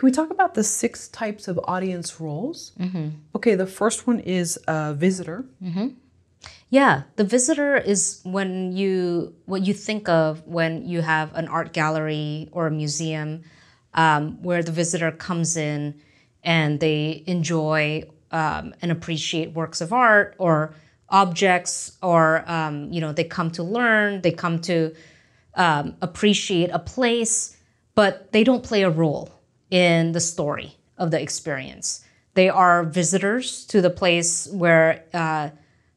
Can we talk about the six types of audience roles? Okay, the first one is a visitor. Yeah, the visitor is when you what you think of when you have an art gallery or a museum um, where the visitor comes in and they enjoy um, and appreciate works of art or objects, or um, you know they come to learn, they come to um, appreciate a place, but they don't play a role in the story of the experience. They are visitors to the place where. Uh,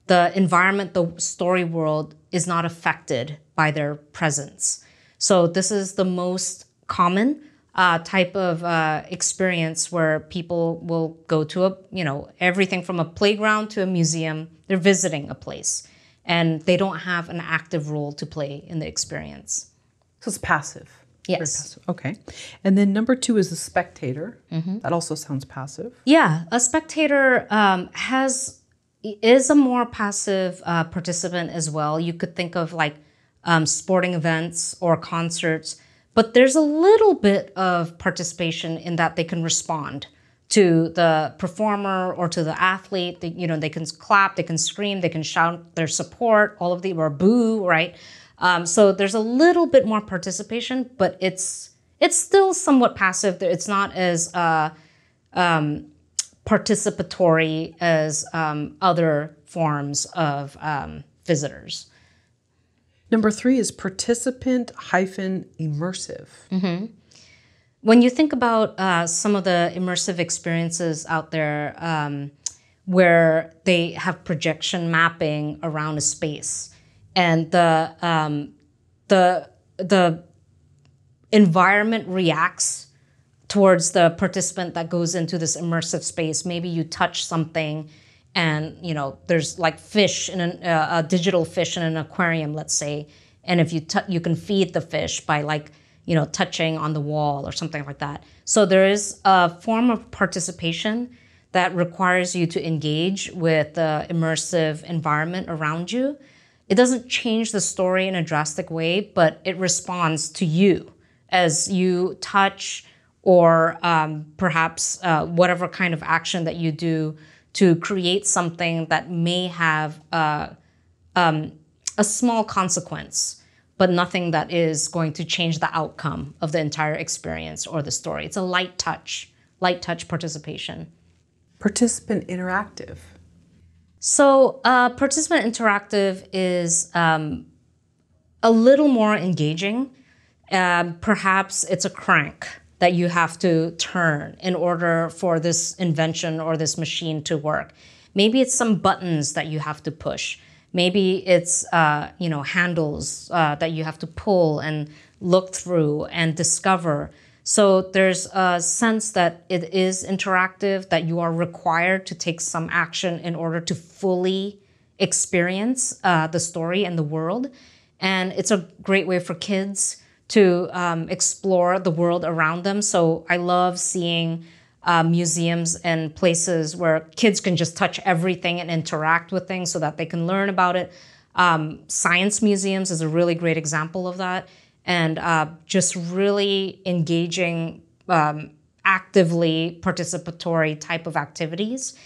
the environment, the story world is not affected by their presence. So this is the most common uh, type of uh, experience where people will go to a, you know, everything from a playground to a museum. They're visiting a place, and they don't have an active role to play in the experience. So it's passive. Yes. Okay. And then number two is the spectator. That also sounds passive. Yeah, a spectator um, has is a more passive uh, participant as well. You could think of like um, sporting events or concerts, but there's a little bit of participation in that they can respond to the performer or to the athlete. They, you know, they can clap, they can scream, they can shout their support, all of the or boo, right? Um, so there's a little bit more participation, but it's it's still somewhat passive. It's not as uh, participatory as um, other forms of um, visitors. Number three is participant hyphen immersive. When you think about uh, some of the immersive experiences out there um, where they have projection mapping around a space and the, um, the, the environment reacts towards the participant that goes into this immersive space. Maybe you touch something, and you know there's like fish in an, uh, a digital fish in an aquarium, let's say, and if you tou- you can feed the fish by like you know touching on the wall or something like that. So there is a form of participation that requires you to engage with the immersive environment around you. It doesn't change the story in a drastic way, but it responds to you as you touch or um, perhaps uh, whatever kind of action that you do to create something that may have uh, um, a small consequence, but nothing that is going to change the outcome of the entire experience or the story. It's a light touch, light touch participation. Participant interactive. So, uh, participant interactive is um, a little more engaging. Um, perhaps it's a crank that you have to turn in order for this invention or this machine to work. Maybe it's some buttons that you have to push. Maybe it's uh, you know handles uh, that you have to pull and look through and discover. So there's a sense that it is interactive, that you are required to take some action in order to fully experience uh, the story and the world. And it's a great way for kids to um, explore the world around them. So I love seeing uh, museums and places where kids can just touch everything and interact with things so that they can learn about it. Um, science museums is a really great example of that. And uh, just really engaging, um, actively participatory type of activities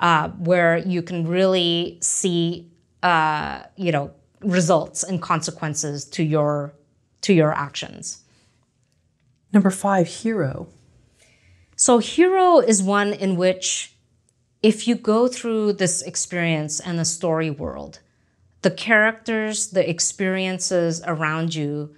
uh, where you can really see, uh, you know, results and consequences to your to your actions. Number five, hero. So, hero is one in which, if you go through this experience and the story world, the characters, the experiences around you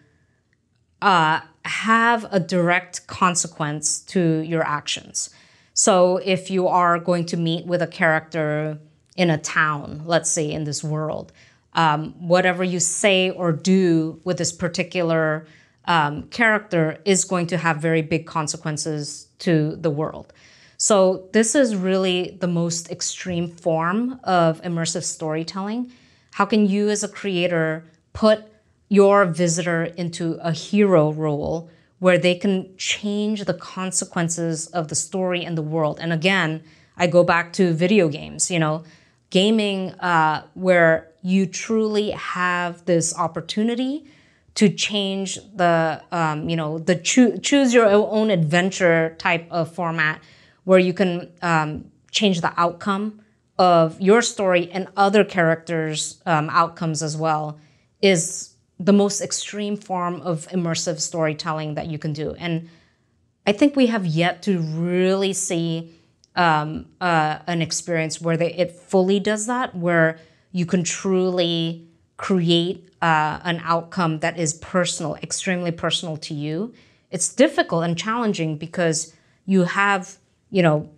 uh, have a direct consequence to your actions. So, if you are going to meet with a character in a town, let's say in this world, um, whatever you say or do with this particular um, character is going to have very big consequences to the world. So, this is really the most extreme form of immersive storytelling. How can you, as a creator, put your visitor into a hero role where they can change the consequences of the story and the world? And again, I go back to video games, you know, gaming uh, where you truly have this opportunity to change the um, you know the choo- choose your own adventure type of format where you can um, change the outcome of your story and other characters um, outcomes as well is the most extreme form of immersive storytelling that you can do and i think we have yet to really see um, uh, an experience where they, it fully does that where you can truly create uh, an outcome that is personal extremely personal to you it's difficult and challenging because you have you know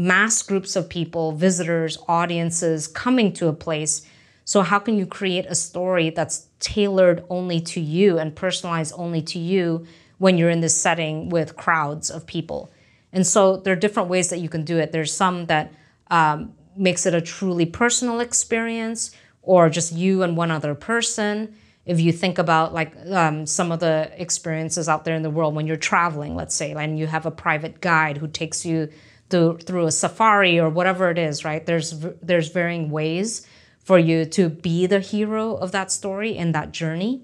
mass groups of people, visitors, audiences coming to a place. So, how can you create a story that's tailored only to you and personalized only to you when you're in this setting with crowds of people? And so, there are different ways that you can do it. There's some that um, makes it a truly personal experience or just you and one other person. If you think about like um, some of the experiences out there in the world when you're traveling, let's say, and you have a private guide who takes you through, through a safari or whatever it is, right? There's there's varying ways for you to be the hero of that story and that journey,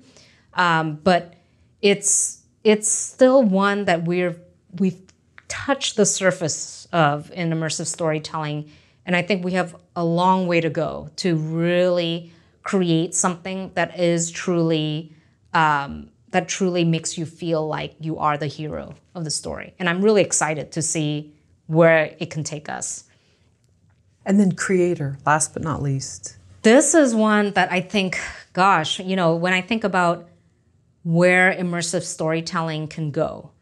um, but it's it's still one that we're we've touched the surface of in immersive storytelling, and I think we have a long way to go to really create something that is truly um, that truly makes you feel like you are the hero of the story. And I'm really excited to see where it can take us. And then creator, last but not least. This is one that I think, gosh, you know, when I think about where immersive storytelling can go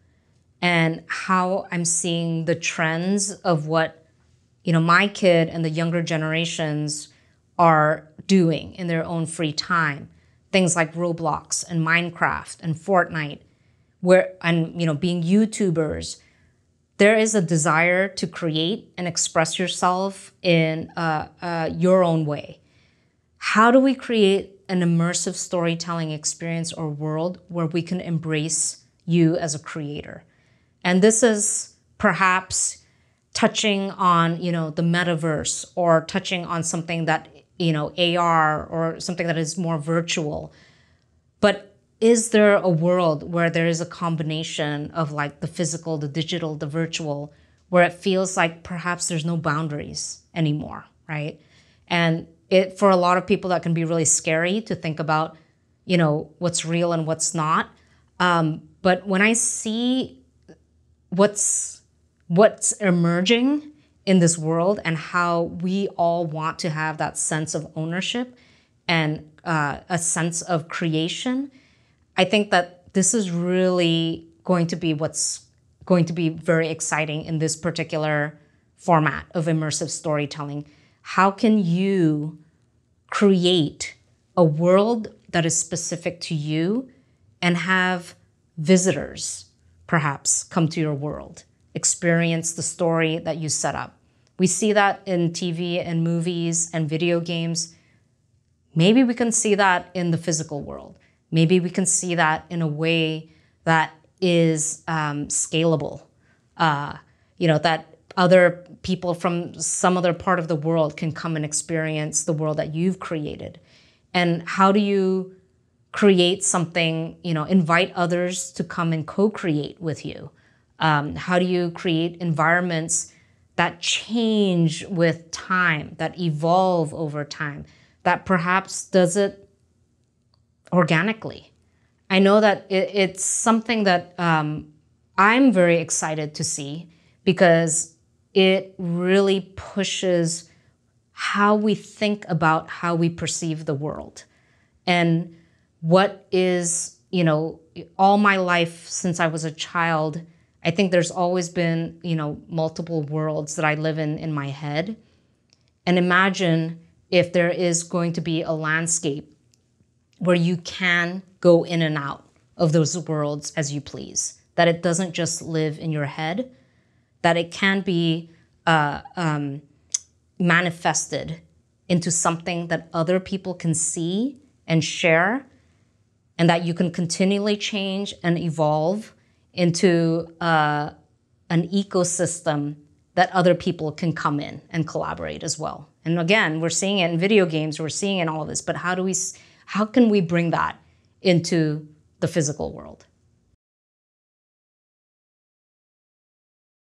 and how I'm seeing the trends of what, you know, my kid and the younger generations are doing in their own free time. Things like Roblox and Minecraft and Fortnite, where and you know, being YouTubers there is a desire to create and express yourself in uh, uh, your own way. How do we create an immersive storytelling experience or world where we can embrace you as a creator? And this is perhaps touching on, you know, the metaverse or touching on something that, you know, AR or something that is more virtual. But is there a world where there is a combination of like the physical, the digital, the virtual, where it feels like perhaps there's no boundaries anymore, right? And it for a lot of people that can be really scary to think about, you know, what's real and what's not. Um, but when I see what's what's emerging in this world and how we all want to have that sense of ownership and uh, a sense of creation I think that this is really going to be what's going to be very exciting in this particular format of immersive storytelling. How can you create a world that is specific to you and have visitors perhaps come to your world, experience the story that you set up? We see that in TV and movies and video games. Maybe we can see that in the physical world. Maybe we can see that in a way that is um, scalable. Uh, you know, that other people from some other part of the world can come and experience the world that you've created. And how do you create something, you know, invite others to come and co create with you? Um, how do you create environments that change with time, that evolve over time, that perhaps does it organically. I know that it, it's something that um, I'm very excited to see because it really pushes how we think about how we perceive the world and what is, you know, all my life since I was a child. I think there's always been, you know, multiple worlds that I live in in my head. And imagine if there is going to be a landscape where you can go in and out of those worlds as you please, that it doesn't just live in your head, that it can be uh, um, manifested into something that other people can see and share, and that you can continually change and evolve into uh, an ecosystem that other people can come in and collaborate as well. And again, we're seeing it in video games, we're seeing it in all of this, but how do we how can we bring that into the physical world.